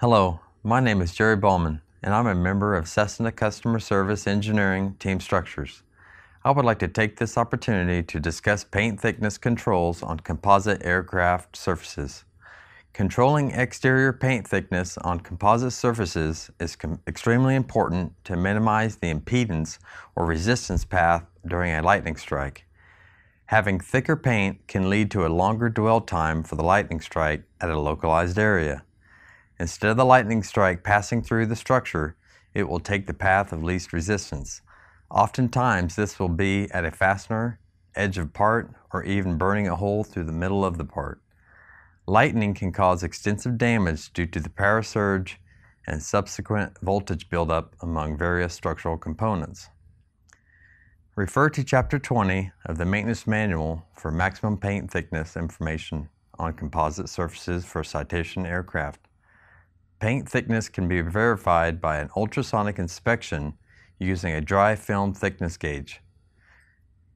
Hello, my name is Jerry Balman, and I'm a member of Cessna Customer Service Engineering Team Structures. I would like to take this opportunity to discuss paint thickness controls on composite aircraft surfaces. Controlling exterior paint thickness on composite surfaces is com- extremely important to minimize the impedance or resistance path during a lightning strike. Having thicker paint can lead to a longer dwell time for the lightning strike at a localized area. Instead of the lightning strike passing through the structure, it will take the path of least resistance. Oftentimes, this will be at a fastener, edge of part, or even burning a hole through the middle of the part. Lightning can cause extensive damage due to the power surge and subsequent voltage buildup among various structural components. Refer to Chapter 20 of the Maintenance Manual for maximum paint thickness information on composite surfaces for citation aircraft. Paint thickness can be verified by an ultrasonic inspection using a dry film thickness gauge.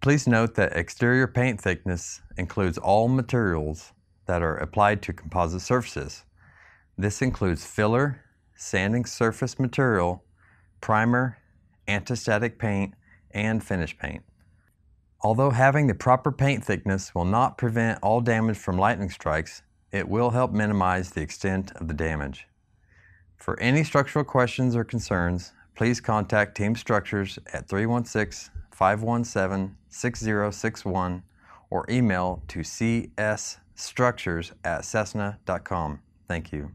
Please note that exterior paint thickness includes all materials that are applied to composite surfaces. This includes filler, sanding surface material, primer, antistatic paint, and finish paint. Although having the proper paint thickness will not prevent all damage from lightning strikes, it will help minimize the extent of the damage. For any structural questions or concerns, please contact Team Structures at 316 517 6061 or email to csstructures at cessna.com. Thank you.